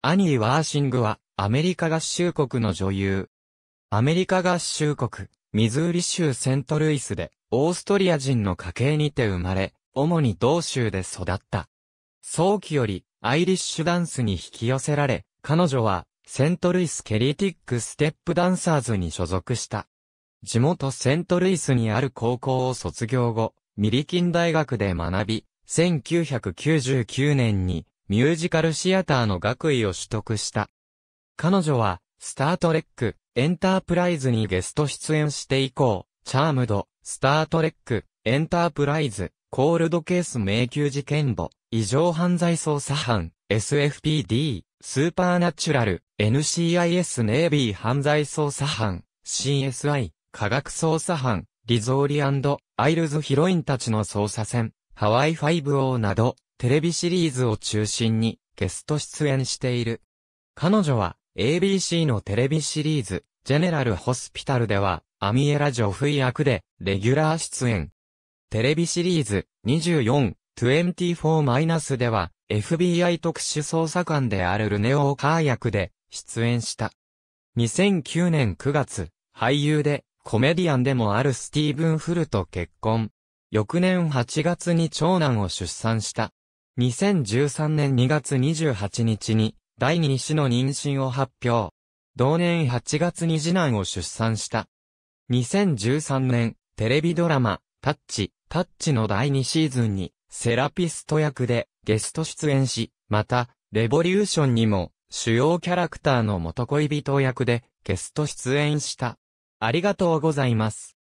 アニー・ワーシングは、アメリカ合衆国の女優。アメリカ合衆国、ミズーリ州セントルイスで、オーストリア人の家系にて生まれ、主に同州で育った。早期より、アイリッシュダンスに引き寄せられ、彼女は、セントルイスケリティックステップダンサーズに所属した。地元セントルイスにある高校を卒業後、ミリキン大学で学び、1999年にミュージカルシアターの学位を取得した。彼女は、スタートレック、エンタープライズにゲスト出演して以降、チャームド、スタートレック、エンタープライズ、コールドケース迷宮事件簿、異常犯罪捜査班、SFPD、スーパーナチュラル、NCIS ネイビー犯罪捜査班、CSI、科学捜査班、リゾーリアイルズヒロインたちの捜査線、ハワイ5-0など、テレビシリーズを中心にゲスト出演している。彼女は ABC のテレビシリーズ、ジェネラルホスピタルでは、アミエラ・ジョフイ役で、レギュラー出演。テレビシリーズ、24、24- では、FBI 特殊捜査官であるルネオ・カー役で、出演した。2009年9月、俳優で、コメディアンでもあるスティーブン・フルと結婚。翌年8月に長男を出産した。2013年2月28日に、第2子の妊娠を発表。同年8月に次男を出産した。2013年、テレビドラマ、タッチ、タッチの第2シーズンに、セラピスト役でゲスト出演し、また、レボリューションにも、主要キャラクターの元恋人役でゲスト出演した。ありがとうございます。